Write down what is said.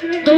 Do